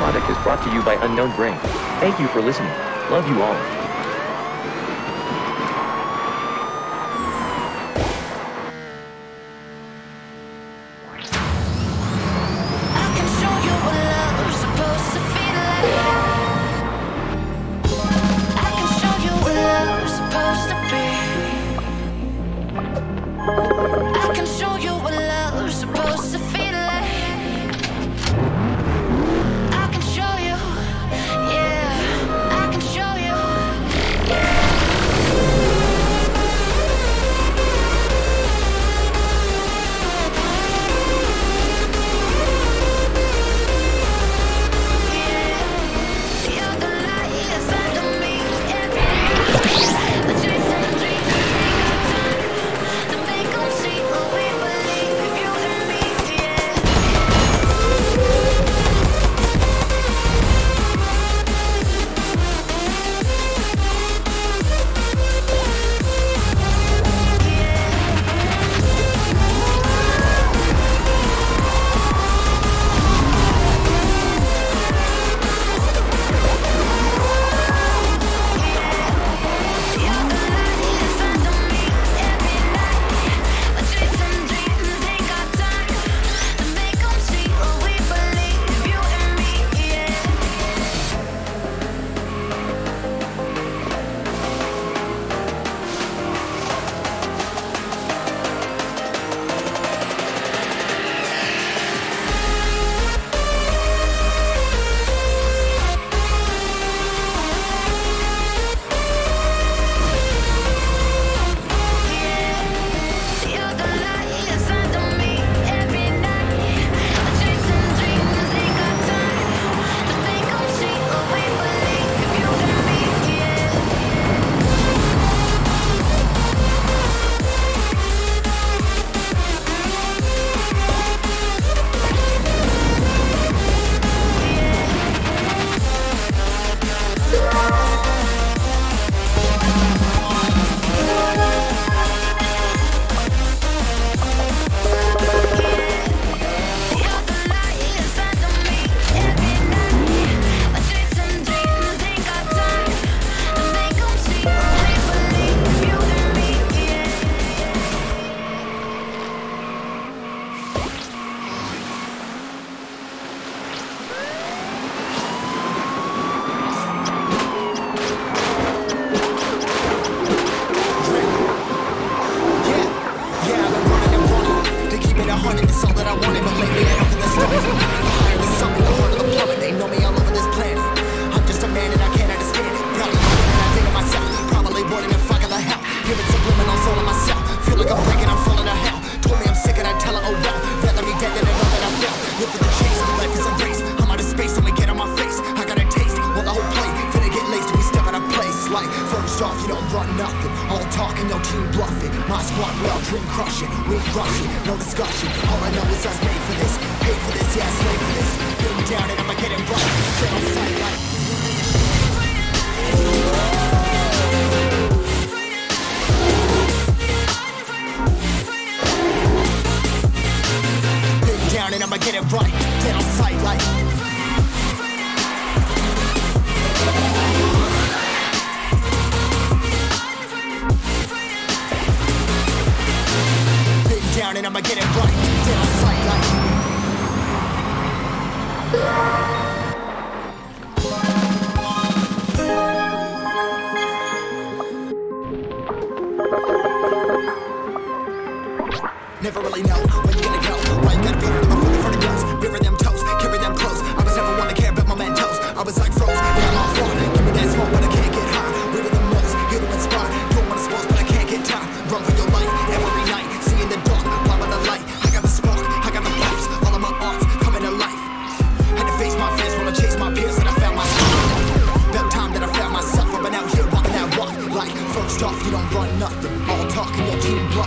product is brought to you by Unknown Brain. Thank you for listening. Love you all.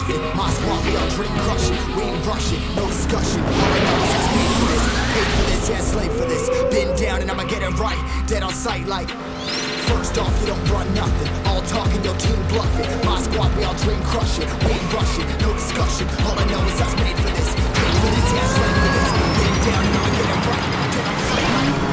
profit. My squad, we all dream it. We ain't rush it, no discussion. All I know is it's paid for this. Paid for this, yeah, slave for this. Been down and I'ma get it right. Dead on sight like... First off, you don't run nothing. All talking, your team bluffing. My squad, we all dream it. We ain't rush it, no discussion. All I know is I'm made for this. Paid for this, yeah, slave for this. Been down and I'ma get it right. Dead on sight like...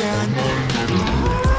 understand.